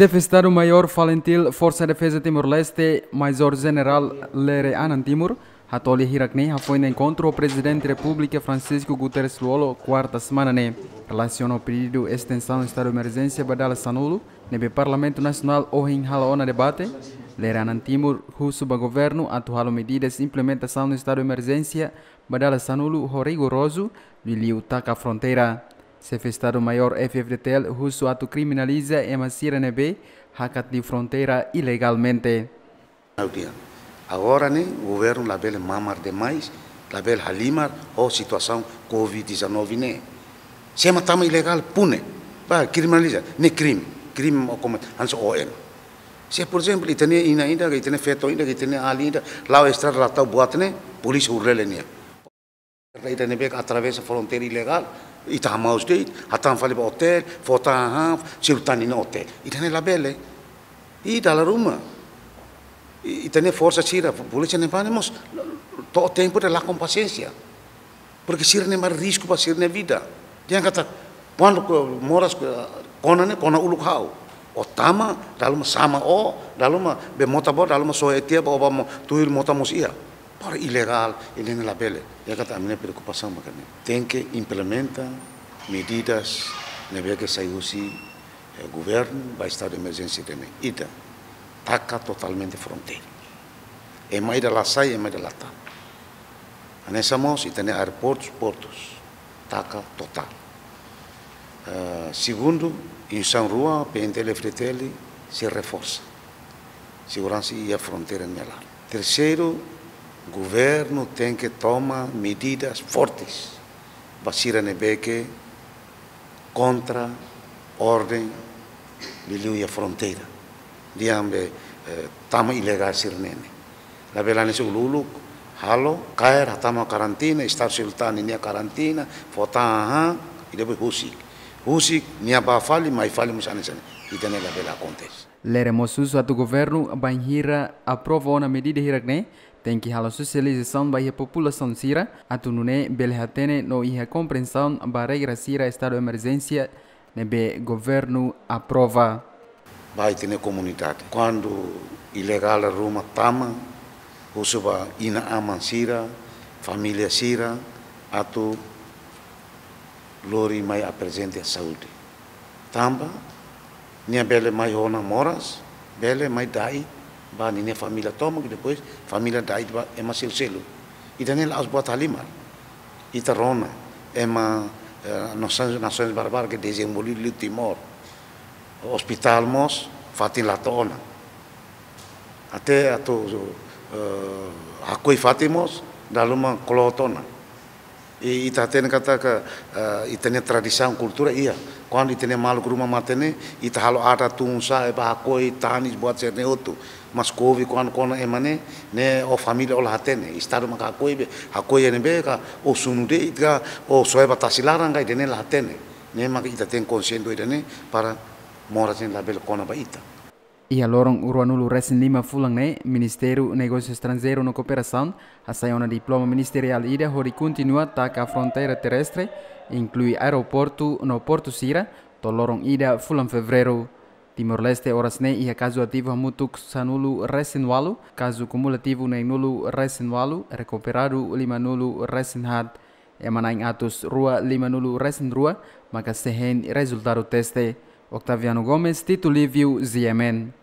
Chefe Estado-Maior Valentil Força de Defesa Timor-Leste, Major General Lere Anan Timor, Hatoli Hirakne foi no encontro o presidente da República Francisco Guterres Luolo quarta semana ne relaciona o pedido de extensão do estado de emergência badala Sanulo, nebe Parlamento Nacional ohin halaona debate, Lere Anan Timor husu ba governo atualo medidas de implementação do estado de emergência badala Sanulo rigoroso, liliu taka fronteira. Chefe Estado-Maior FFDTL husu atu criminaliza e masira nebe hakat de fronteira ilegalmente. Agora, né, o governo label mamar demais, label halimar ou situação Covid-19, né? Se é matama ilegal, pune. Vai, criminaliza. Ne crime. Crime como anso OM. Se, por exemplo, tem ina ainda, que tem feto ainda, que tem ali ainda, lá o estrada lá tá buat, né? Polícia urrele, né? Bek atravessa a fronteira ilegal, ita hamaus deit hatan fale ba hotel fota haf sirutan ina hotel. Itane labele i dalla ruma. Itane forsa sira pule ce ne panemos to tempo de la compacencia porque sira ne mar risco pa sira ne vida. Dia kata quando moras konane kona uluk hau otama daluma sama o daluma be motabo daluma soetia ba obamo tuir motamos ia. Para ilegal ele na bele dia kata a minha preocupação bacana tem que implementa medidas na que saiu o governo vai estar de emergência também ida taca totalmente fronteira. É mais da lá sai, é mais da tá. Nessa mos e tem aeroportos, portos, taca total. Uh, segundo, em São Rua, PNTL e Freteli se reforça. Segurança e a fronteira nela. Terceiro, o governo tem que tomar medidas fortes. Basira Nebeque contra ordem de a fronteira diambe eh, tama ilegal sirnene la belane su lulu halo kair hatama karantina istar sultan ini karantina fota ha ide be husik husik nia ba fali mai fali musane sane idane la bela contes Lere mosusu atu governo banhira aprova uma medida hirakne tem halar socialização para a população sira atu nune belhatene no iha compreensão para regra sira estado de emergência nebe governo aprova vai ter comunidade. Quando ilegal ruma tama, usuba ina aman sira, família sira, atu lori mai apresente a saúde. Tamba, nia bele mai hona moras, bele mai dai, ba ni ne família toma que depois familia da itba é uma silselo e também as boa talima e tarona é uma nações nações barbar que desenvolve o Timor hospital mos fatin latona ate ato uh, eh, hakoi fatimos daluma kolotona ita ten kata ka uh, itene tradição cultura ia. Quando itene malu rumah matene ita halo ada tunsa e ba akoi tanis buat serne otu mas kovi kuan kona emane ne o família ola hatene estado maka akoi be akoi ene be ka o sunude ita o soeba tasilarang kai dene la hatene ne maka ita ten konsiento idane para mora sin la bela kona baita. E a lorong uruanulu resin lima fulang ne, Ministério Negócio Estrangeiro no Cooperação, a sayona diploma ministerial ida hori continua taka fronteira terrestre, inclui aeroporto no Porto Sira, to lorong ida fulang fevereiro. Timor-Leste horas ne ia caso ativo mutuk sanulu resinwalu, caso cumulativo ne nulu resinwalu, recuperado lima nulu resinhat, emanaing atus rua lima nulu resin rua, maka sehen resultado teste. Octaviano Gomes, Tito Lívio, Ziemen.